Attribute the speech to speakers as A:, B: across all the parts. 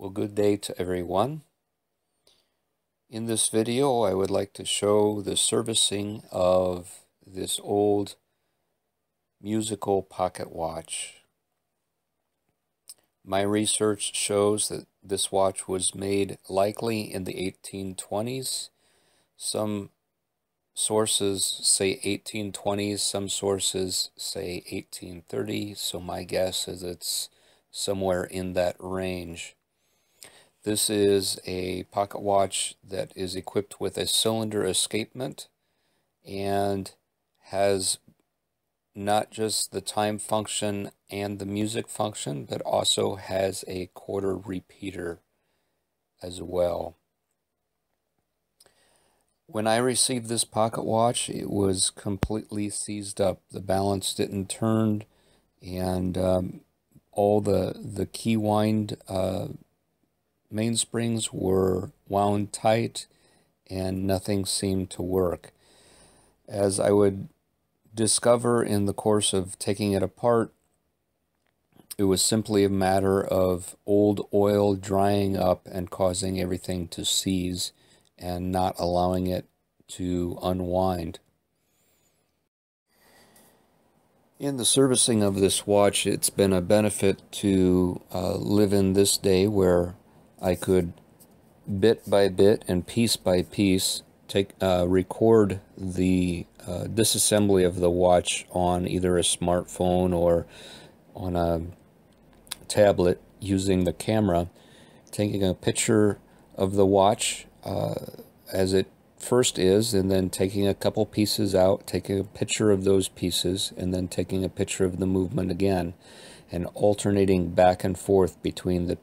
A: Well, good day to everyone. In this video, I would like to show the servicing of this old musical pocket watch. My research shows that this watch was made likely in the 1820s. Some sources say 1820s, some sources say 1830, so my guess is it's somewhere in that range. This is a pocket watch that is equipped with a cylinder escapement and has not just the time function and the music function, but also has a quarter repeater as well. When I received this pocket watch, it was completely seized up. The balance didn't turn, and um, all the the key wind uh, mainsprings were wound tight, and nothing seemed to work. As I would discover in the course of taking it apart, it was simply a matter of old oil drying up and causing everything to seize and not allowing it to unwind. In the servicing of this watch, it's been a benefit to uh, live in this day where I could bit by bit and piece by piece take uh, record the uh, disassembly of the watch on either a smartphone or on a tablet using the camera, taking a picture of the watch uh, as it first is, and then taking a couple pieces out, taking a picture of those pieces, and then taking a picture of the movement again, and alternating back and forth between the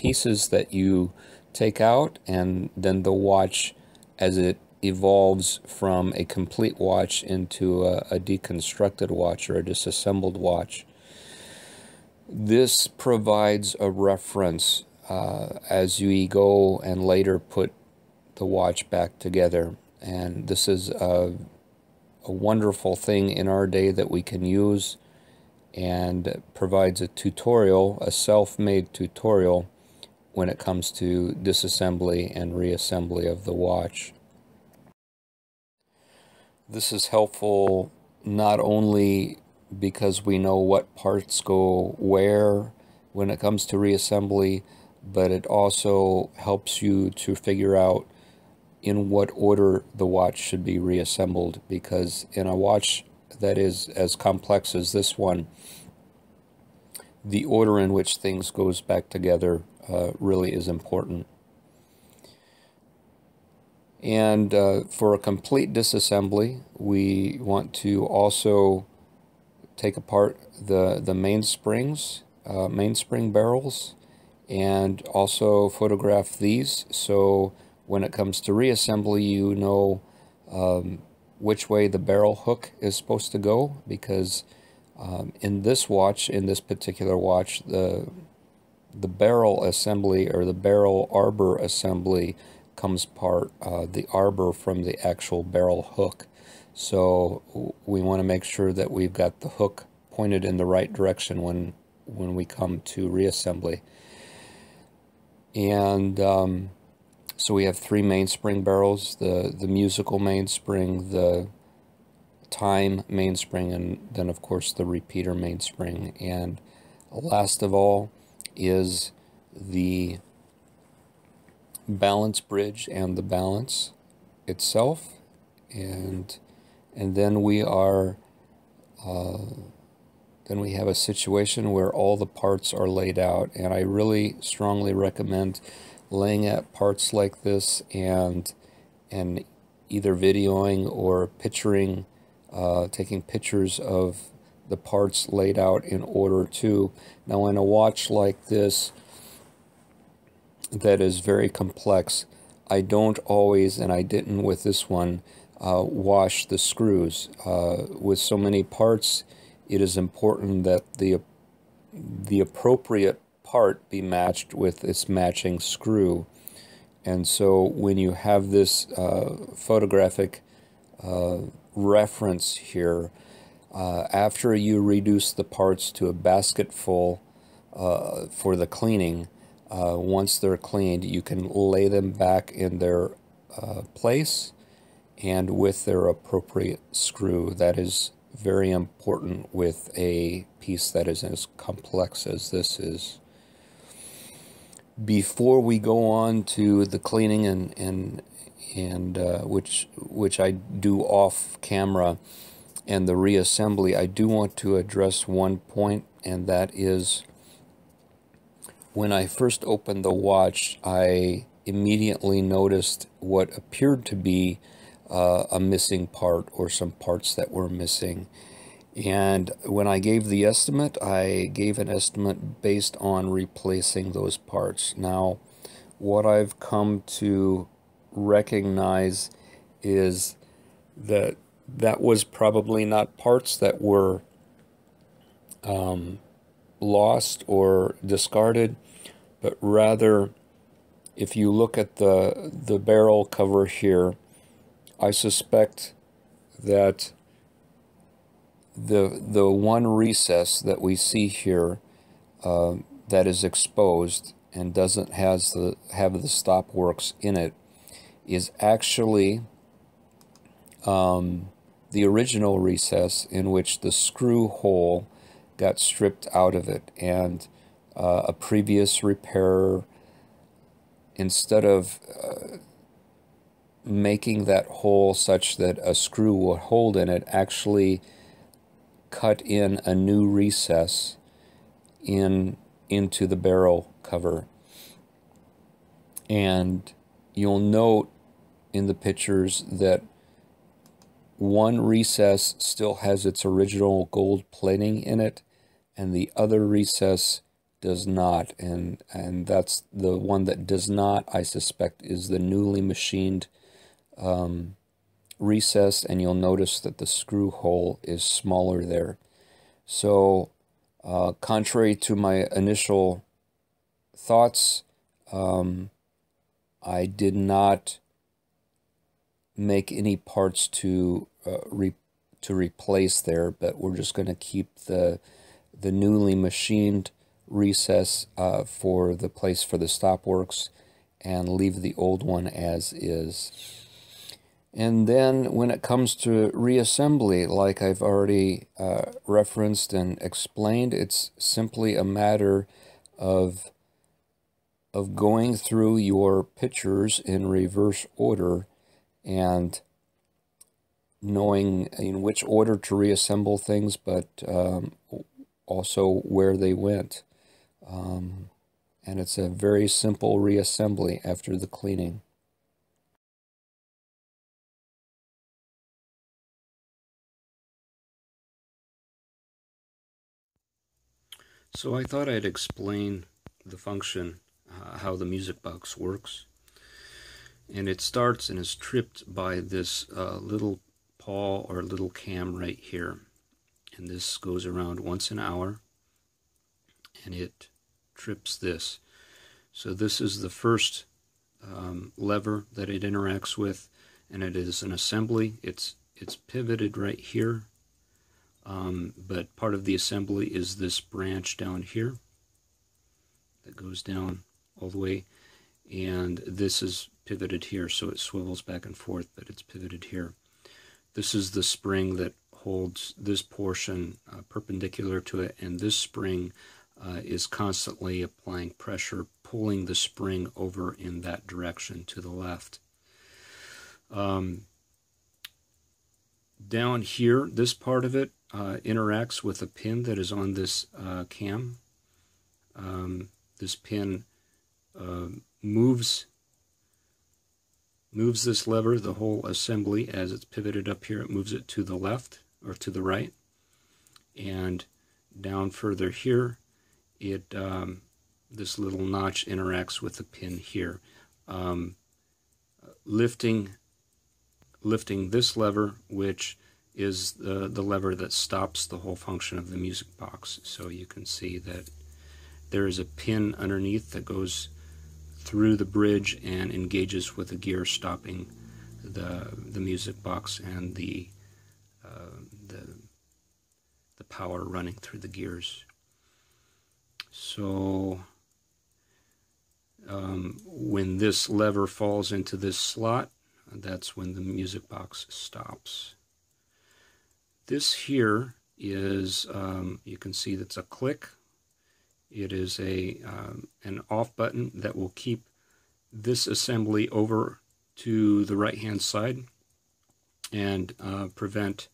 A: pieces that you take out and then the watch as it evolves from a complete watch into a, a deconstructed watch or a disassembled watch. This provides a reference uh, as you go and later put the watch back together. And this is a, a wonderful thing in our day that we can use and provides a tutorial, a self-made tutorial when it comes to disassembly and reassembly of the watch. This is helpful not only because we know what parts go where when it comes to reassembly, but it also helps you to figure out in what order the watch should be reassembled because in a watch that is as complex as this one, the order in which things goes back together uh, really is important. And uh, for a complete disassembly, we want to also take apart the, the mainsprings, uh, mainspring barrels, and also photograph these so when it comes to reassembly, you know um, which way the barrel hook is supposed to go because um, in this watch, in this particular watch, the the barrel assembly or the barrel arbor assembly comes part uh, the arbor from the actual barrel hook. So we want to make sure that we've got the hook pointed in the right direction when when we come to reassembly. And um, so we have three mainspring barrels, the, the musical mainspring, the time mainspring, and then of course the repeater mainspring. And last of all is the balance bridge and the balance itself. And, and then we are, uh, then we have a situation where all the parts are laid out. And I really strongly recommend laying out parts like this and and either videoing or picturing, uh, taking pictures of the parts laid out in order too. Now in a watch like this that is very complex, I don't always, and I didn't with this one, uh, wash the screws. Uh, with so many parts, it is important that the the appropriate part be matched with its matching screw. And so when you have this uh, photographic uh, reference here, uh, after you reduce the parts to a basket full uh, for the cleaning, uh, once they're cleaned, you can lay them back in their uh, place and with their appropriate screw. That is very important with a piece that is as complex as this is. Before we go on to the cleaning and and and uh, which which I do off camera and the reassembly, I do want to address one point, and that is when I first opened the watch, I immediately noticed what appeared to be uh, a missing part or some parts that were missing. And when I gave the estimate, I gave an estimate based on replacing those parts. Now, what I've come to recognize is that that was probably not parts that were um, lost or discarded, but rather, if you look at the, the barrel cover here, I suspect that the, the one recess that we see here uh, that is exposed and doesn't has the, have the stop works in it is actually um, the original recess in which the screw hole got stripped out of it. And uh, a previous repairer instead of uh, making that hole such that a screw would hold in it actually cut in a new recess in into the barrel cover. And you'll note in the pictures that one recess still has its original gold plating in it and the other recess does not. And and that's the one that does not I suspect is the newly machined um, recess and you'll notice that the screw hole is smaller there. So uh, contrary to my initial thoughts um, I did not make any parts to uh, re to replace there, but we're just going to keep the the newly machined recess uh, for the place for the stopworks and leave the old one as is. And then when it comes to reassembly, like I've already uh, referenced and explained, it's simply a matter of of going through your pictures in reverse order and knowing in which order to reassemble things, but um, also where they went. Um, and it's a very simple reassembly after the cleaning. So I thought I'd explain the function, uh, how the music box works. And it starts and is tripped by this uh, little pawl or little cam right here. And this goes around once an hour and it trips this. So this is the first um, lever that it interacts with and it is an assembly. It's it's pivoted right here um, but part of the assembly is this branch down here that goes down all the way and this is pivoted here so it swivels back and forth but it's pivoted here. This is the spring that holds this portion uh, perpendicular to it, and this spring uh, is constantly applying pressure, pulling the spring over in that direction to the left. Um, down here, this part of it uh, interacts with a pin that is on this uh, cam. Um, this pin uh, moves moves this lever, the whole assembly, as it's pivoted up here, it moves it to the left or to the right. And down further here, it um, this little notch interacts with the pin here. Um, lifting, lifting this lever, which is the, the lever that stops the whole function of the music box. So you can see that there is a pin underneath that goes through the bridge and engages with the gear stopping the the music box and the uh, the the power running through the gears. So um, when this lever falls into this slot, that's when the music box stops. This here is, um, you can see that's a click. It is a um, an off button that will keep this assembly over to the right hand side and uh, prevent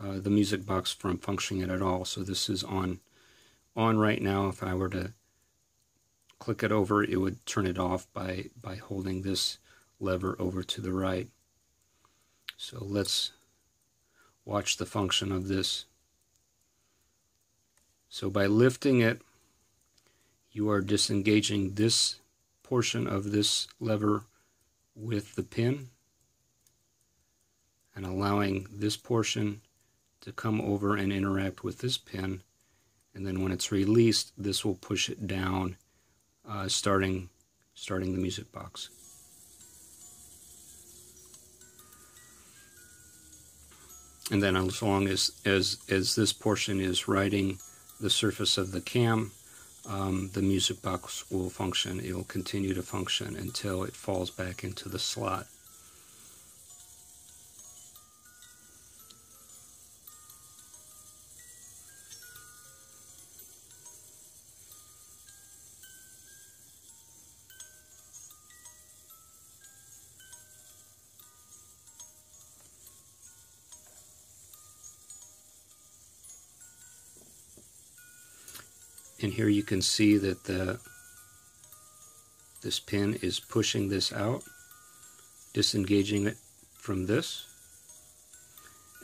A: uh, the music box from functioning at all. So this is on on right now. If I were to click it over, it would turn it off by, by holding this lever over to the right. So let's watch the function of this. So by lifting it, you are disengaging this portion of this lever with the pin and allowing this portion to come over and interact with this pin and then when it's released this will push it down uh, starting starting the music box. And then as long as, as, as this portion is riding the surface of the cam, um, the music box will function. It will continue to function until it falls back into the slot. And here you can see that the this pin is pushing this out disengaging it from this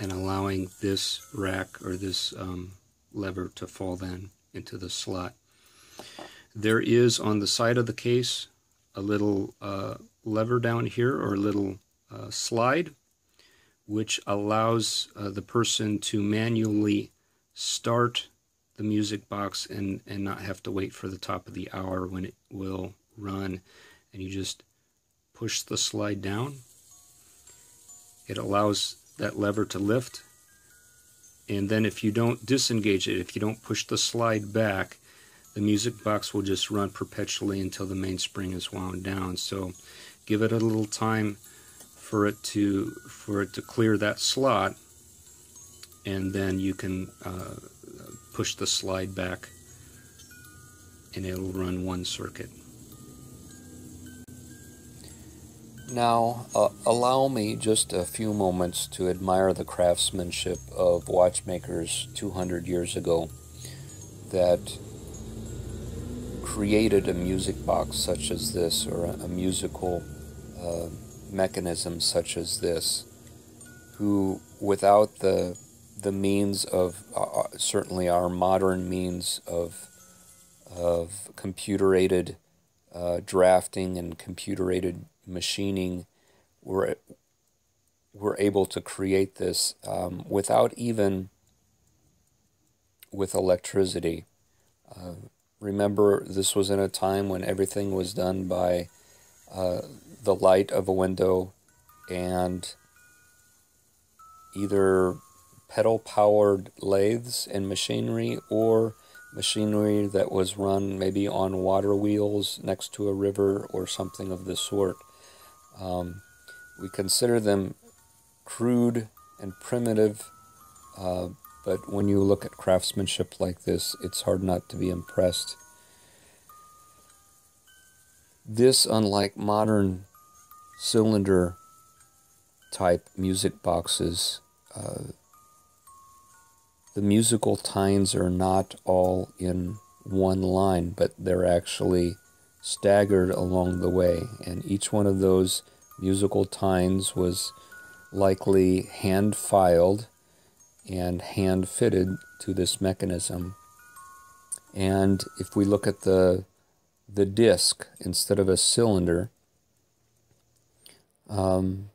A: and allowing this rack or this um, lever to fall then into the slot. There is on the side of the case a little uh, lever down here or a little uh, slide which allows uh, the person to manually start the music box and, and not have to wait for the top of the hour when it will run. And you just push the slide down. It allows that lever to lift. And then if you don't disengage it, if you don't push the slide back, the music box will just run perpetually until the mainspring is wound down. So give it a little time for it to for it to clear that slot and then you can uh, push the slide back and it'll run one circuit. Now, uh, allow me just a few moments to admire the craftsmanship of watchmakers 200 years ago that created a music box such as this or a, musical uh, mechanism such as this, who, without the the means of uh, uh, certainly our modern means of of computer aided uh, drafting and computer aided machining we're, we're able to create this um, without even with electricity. Uh, remember, this was in a time when everything was done by uh, the light of a window and either pedal powered lathes and machinery or machinery that was run maybe on water wheels next to a river or something of this sort. Um, we consider them crude and primitive, uh, but when you look at craftsmanship like this, it's hard not to be impressed. This, unlike modern cylinder type music boxes, uh, the musical tines are not all in one line, but they're actually staggered along the way. And each one of those musical tines was likely hand filed and hand fitted to this mechanism. And if we look at the the disc instead of a cylinder, um,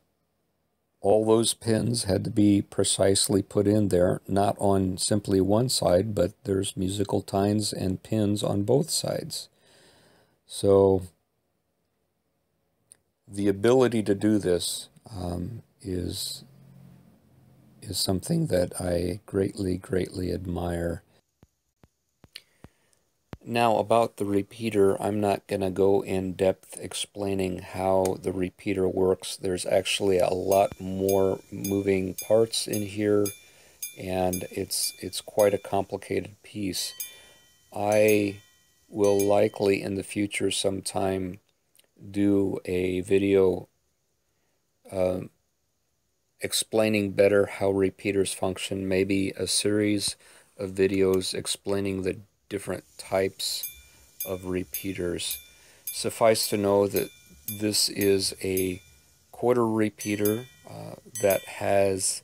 A: all those pins had to be precisely put in there, not on simply one side, but there's musical tines and pins on both sides. So the ability to do this um, is is something that I greatly, greatly admire. Now about the repeater, I'm not going to go in depth explaining how the repeater works. There's actually a lot more moving parts in here and it's it's quite a complicated piece. I will likely in the future sometime do a video uh, explaining better how repeaters function, maybe a series of videos explaining the different types of repeaters. Suffice to know that this is a quarter repeater uh, that has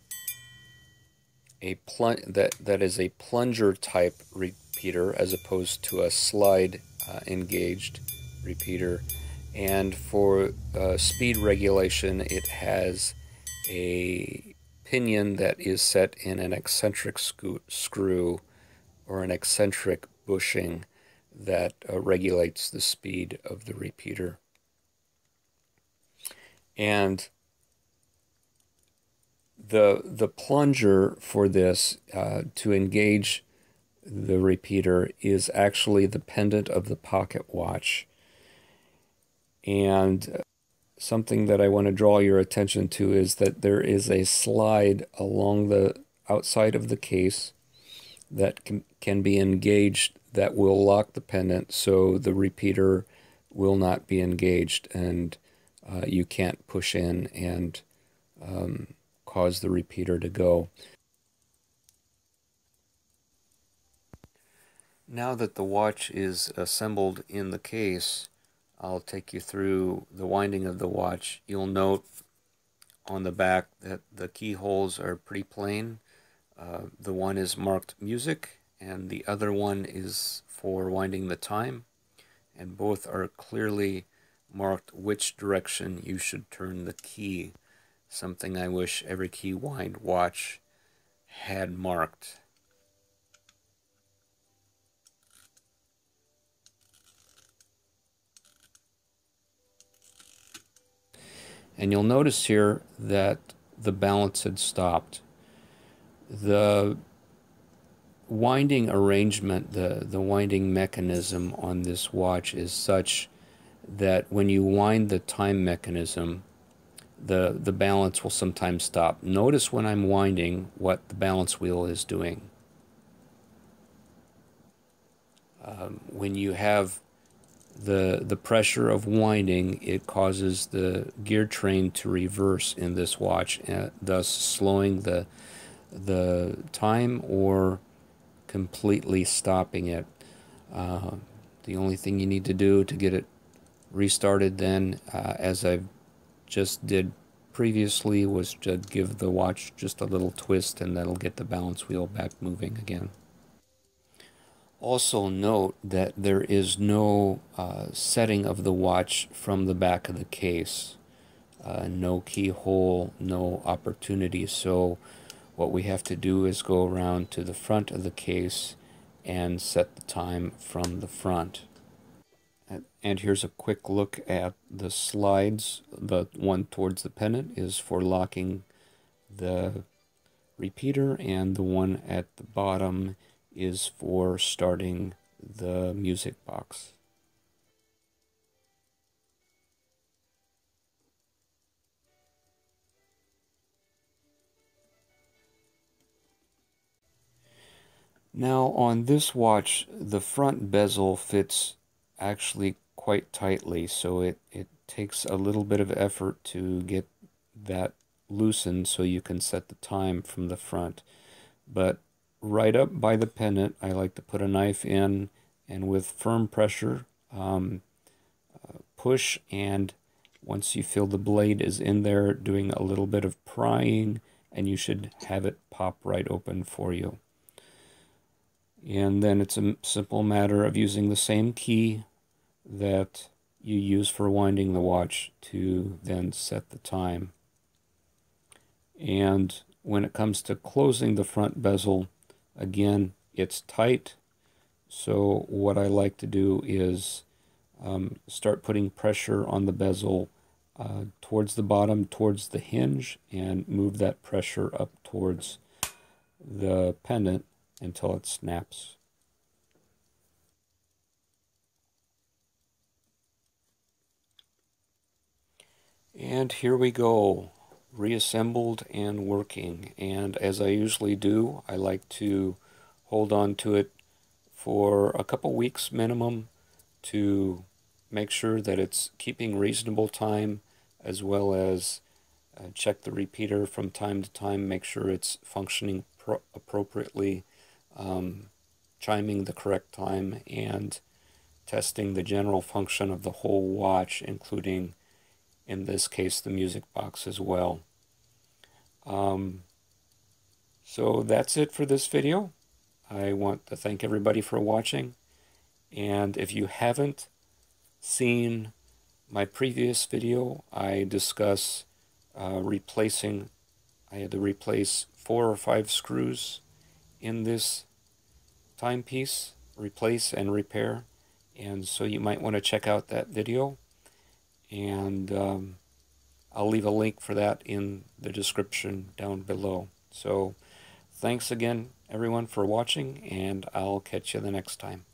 A: a plun that that is a plunger type repeater as opposed to a slide uh, engaged repeater and for uh, speed regulation it has a pinion that is set in an eccentric screw or an eccentric bushing that uh, regulates the speed of the repeater and the the plunger for this uh, to engage the repeater is actually the pendant of the pocket watch. And something that I want to draw your attention to is that there is a slide along the outside of the case that can, can be engaged that will lock the pendant so the repeater will not be engaged and uh, you can't push in and um, cause the repeater to go. Now that the watch is assembled in the case, I'll take you through the winding of the watch. You'll note on the back that the keyholes are pretty plain. Uh, the one is marked music and the other one is for winding the time and both are clearly marked which direction you should turn the key something I wish every key wind watch had marked. And you'll notice here that the balance had stopped. The winding arrangement, the, the winding mechanism on this watch is such that when you wind the time mechanism, the, the balance will sometimes stop. Notice when I'm winding what the balance wheel is doing. Um, when you have the, the pressure of winding, it causes the gear train to reverse in this watch, uh, thus slowing the, the time or completely stopping it. Uh, the only thing you need to do to get it restarted then, uh, as I've just did previously was to give the watch just a little twist and that'll get the balance wheel back moving again. Also note that there is no uh, setting of the watch from the back of the case. Uh, no keyhole, no opportunity. So what we have to do is go around to the front of the case and set the time from the front. And here's a quick look at the slides. The one towards the pendant is for locking the repeater and the one at the bottom is for starting the music box. Now on this watch, the front bezel fits actually quite tightly, so it, it takes a little bit of effort to get that loosened so you can set the time from the front. But right up by the pendant, I like to put a knife in and with firm pressure, um, uh, push and once you feel the blade is in there, doing a little bit of prying and you should have it pop right open for you. And then it's a simple matter of using the same key that you use for winding the watch to then set the time. And when it comes to closing the front bezel, again, it's tight. So what I like to do is um, start putting pressure on the bezel uh, towards the bottom, towards the hinge, and move that pressure up towards the pendant until it snaps. And here we go, reassembled and working. And as I usually do, I like to hold on to it for a couple weeks minimum to make sure that it's keeping reasonable time as well as uh, check the repeater from time to time, make sure it's functioning appropriately um, chiming the correct time, and testing the general function of the whole watch, including, in this case, the music box as well. Um, so that's it for this video. I want to thank everybody for watching. And if you haven't seen my previous video, I discuss uh, replacing, I had to replace four or five screws in this timepiece, replace and repair. And so you might want to check out that video. And um, I'll leave a link for that in the description down below. So thanks again, everyone, for watching, and I'll catch you the next time.